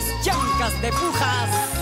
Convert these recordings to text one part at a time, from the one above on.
los chancas de pujas.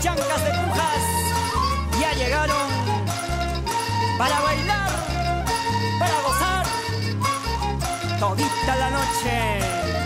Chancas de pujas. Ya llegaron para bailar, para gozar todita la noche.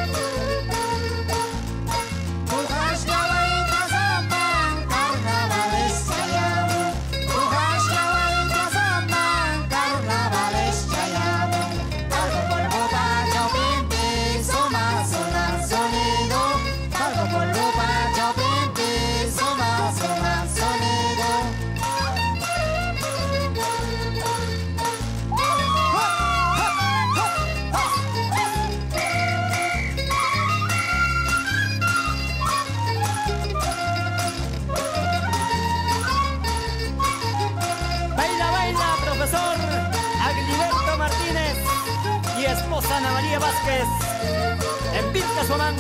Ana María Vázquez en Vilca Suamán.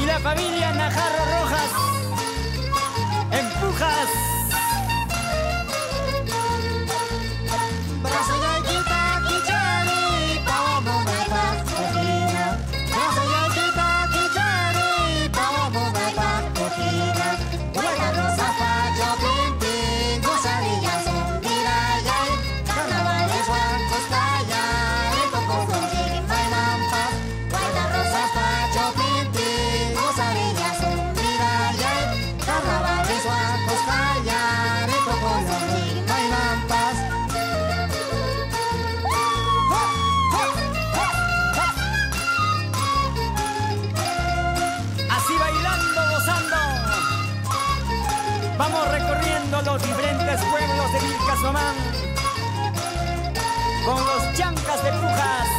Y la familia Najarro los diferentes pueblos de Vilcasomán con los chancas de pujas.